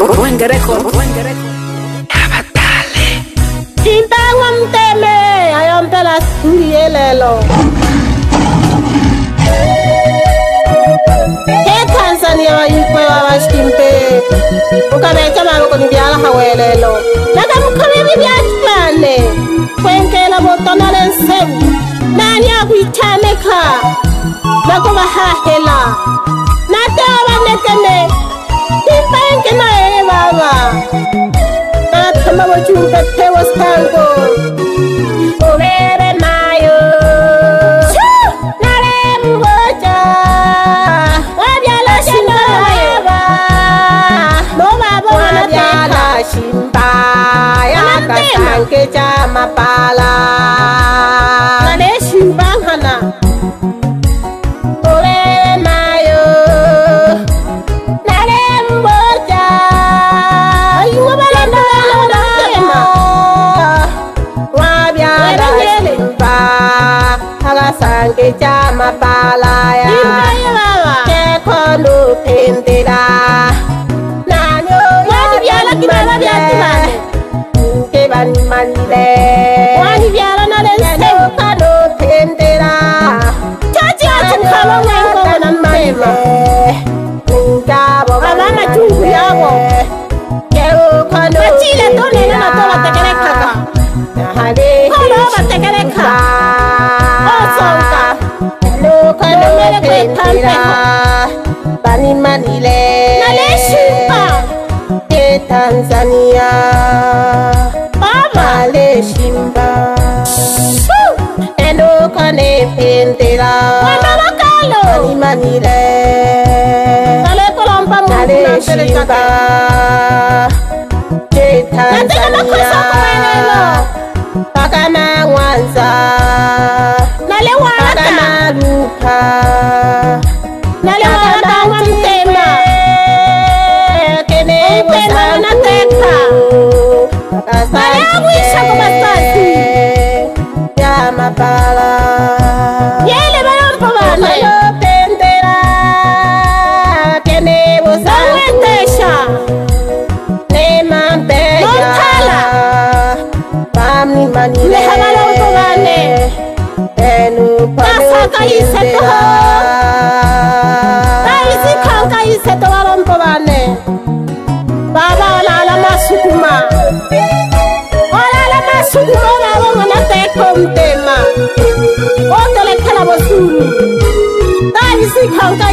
Rubén Guerejo, Rubén Guerejo. Intawamteme, ayampelas ngiyelelo. Ke Tanzania wa yikwe wa bashimpe. Ukabetha manje kunibyala hawelelo. Naka mukhabibi la Kwenkela botona lensebu. Nani akuyitameka. Bakuba hahela. ke chama pala Maneshi banghana Ole mayo Nare mboja pala Tanzania Pale Shimba Eno oh, kane pentela Wamelo kalo Mani manile Kale kolomba mungu na tere kate Je Tanzania Pagana Mwanza Nale wana Pagana Lupa kuisha kumasasi yamapala yele balompo bana yopendela kene buzaawetesha nemampeyaotala bamnimanile lehabalompo bane enu pasaka isetoho baisikanka isetowalompo bane babana alamasukuma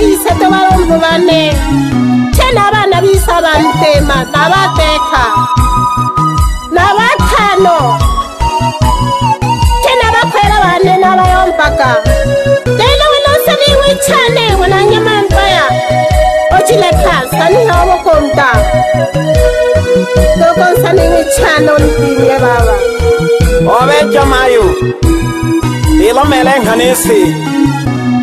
vayisa to valongu vanene tlhela vana viyisa vantima na vateka na vatlhano tlhela vakhwela vanene va ya mpaka leyina wena useliwi tshane wena nyama mpaya u cile phasi tanina wa vokomta loko nsaliwi tshane ulipile vava ove jamayo ilomele nghanisi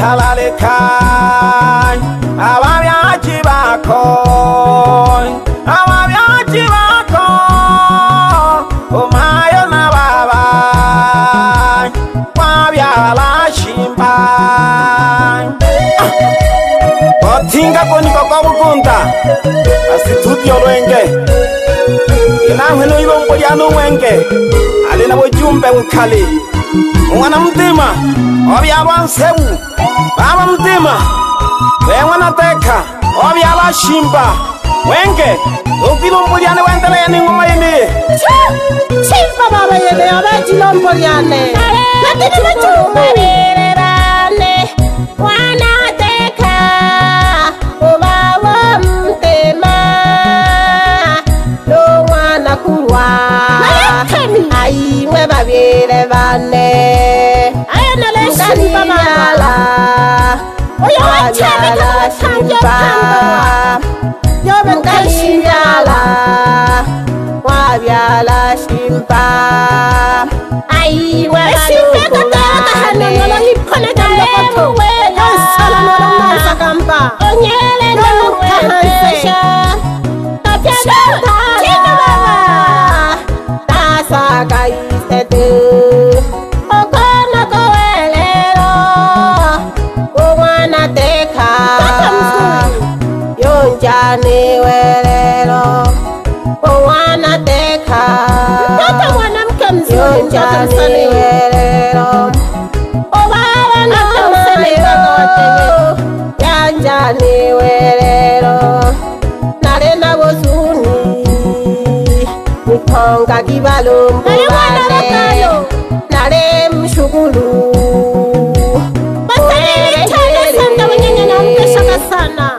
halalekai avavyaji vako avavyaji vako umayo na vava kwavyala shimba ah. otinga koniko kovukunda asitudio lwenge inamhino ivombolyano mwenge alina vojumbe vukali mwana mtima ovyalwa nsevu baba mtima wewanateka ovyala shimba wenge upila mbuliane wendeleyeni ngoma yimiye shimba baba yene ovetila mbuliane lakini vachumbalilevane wanateka uvavo mtima lomwana kulwa aimwe vavyile vane la Oyawachebe kama Yobe kaishinyala Wabyala shimpa Ayiwa niwelelo uwanateka mtoto mwanamke mzuri mtoto msaniwelelo uwawa na msaniwelo janja niwelelo nalena wuzuni nikonga kibalumbu bane nale mshugulu Sana.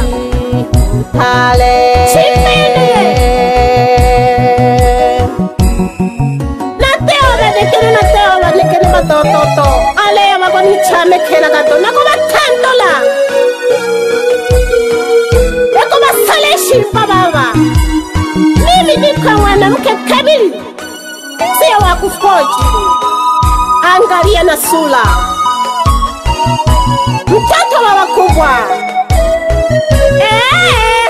bamekhela kadona kuba 10 dollar ekuba saleshipa baba mimi niko mwanamke kabili wa angalia na sula mtoto wa wakubwa ee,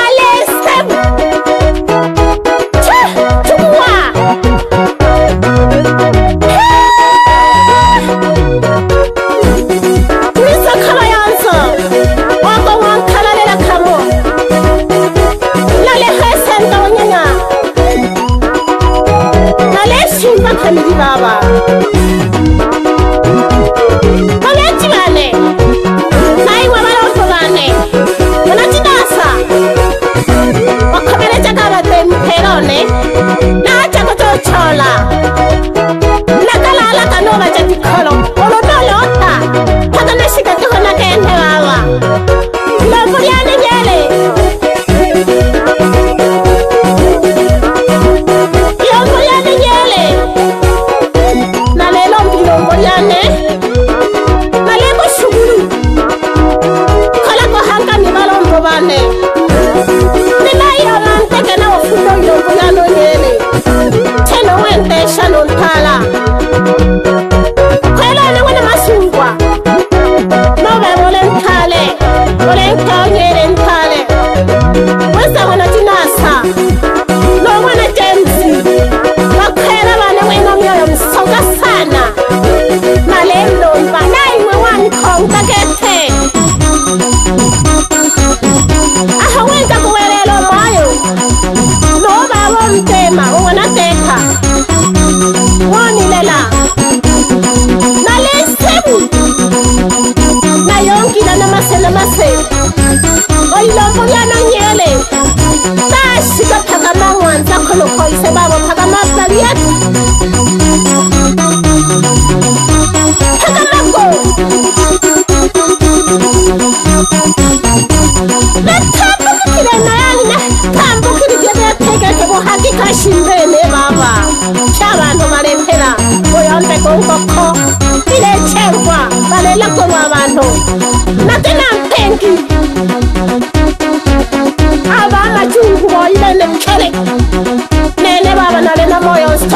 Malendo.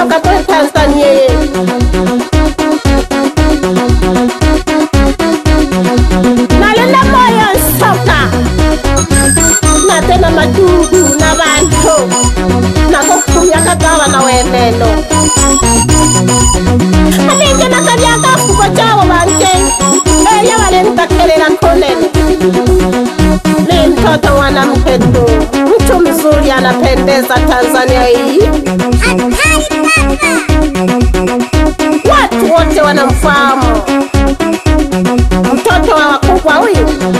kutoka Tanzania. mzuri anapendeza Tanzania hii. Watu wote wanamfahamu mtoto wa wakubwa huyu.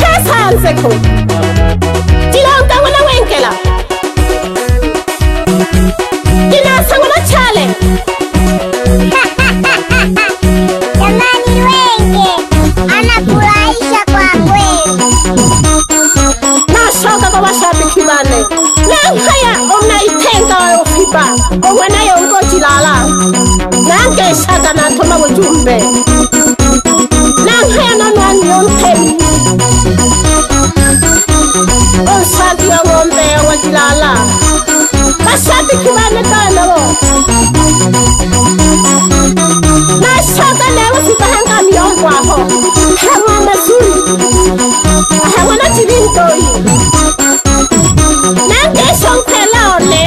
Keshanze ko Dilonga wena wengela Dinasa ngoba chale Jamani wenge anafurahisha kwa kweli Nashoka kwa washabiki bane Nankaya omnayithenga wayofiba Ongwena yongojilala Nange shaka nathoma ujumbe Nankaya na lompe osabia ng'ombe wajilala mashabiki banekana bo nashoga lewe sibahanga myongwaho hawa mazuri hawana chilindoi nangesho nkelole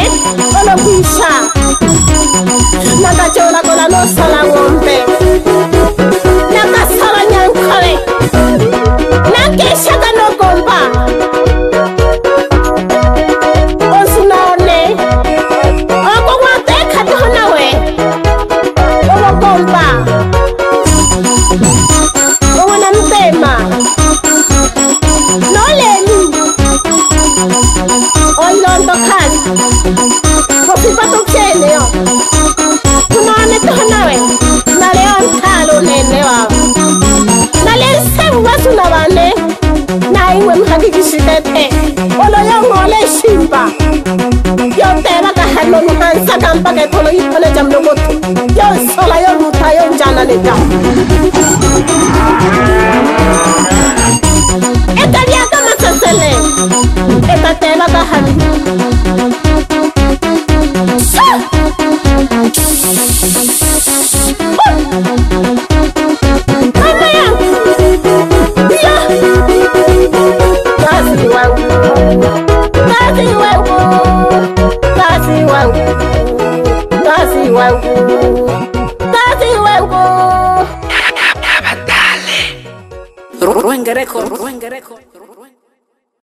ologwisha nagachoragola nosala ng'ombe bagay kono yiɓɓole jam logotu yo sola yo luta yo janane dam